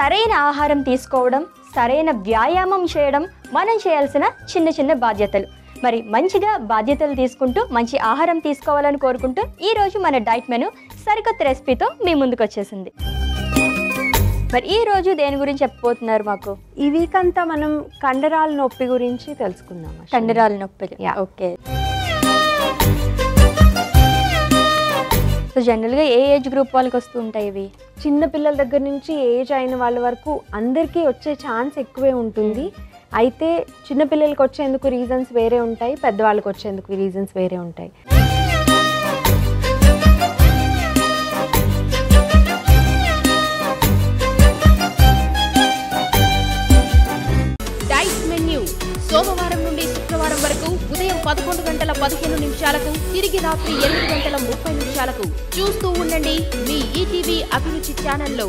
సరైన ఆహారం తీసుకోవడం సరైన వ్యాయామం చేయడం మనం చేయాల్సిన చిన్న చిన్న బాధ్యతలు. మరి మంచిగా బాధ్యతలు తీసుకుంటూ మంచి ఆహారం తీసుకోవాలని కోరుకుంటూ ఈ రోజు మన డైట్ మెను సరికొత్త రెసిపీతో మీ ముందుకు వచ్చేసింది మరి ఈ రోజు దేని గురించి చెప్పబోతున్నారు మాకు? ఈ వీక్ అంతా మనం కండరాల నొప్పి గురించి తెలుసుకుందాం. కండరాల నొప్పి. ఓకే. సో జనరల్గా ఏ ఏజ్ గ్రూప్ వాళ్ళకి వస్తూ ఉంటాయి ఇవి? చిన్న పిల్లల దగ్గర నుంచి ఏజ్ అయిన వాళ్ళ వరకు అందరికీ వచ్చే ఛాన్స్ ఎక్కువే ఉంటుంది. అయితే చిన్నపిల్లలకి వచ్చేందుకు రీజన్స్ వేరే ఉంటాయి పెద్దవాళ్ళకి వచ్చేందుకు రీజన్స్ వేరే ఉంటాయి. డైట్ సోమవారం నుండి శుక్రవారం వరకు పదకొండు గంటల పదిహేను నిమిషాలకు తిరిగి రాత్రి ఎనిమిది గంటల ముప్పై నిమిషాలకు చూస్తూ ఉండండి మీ ఈటీవీ అభిరుచి ఛానల్లో.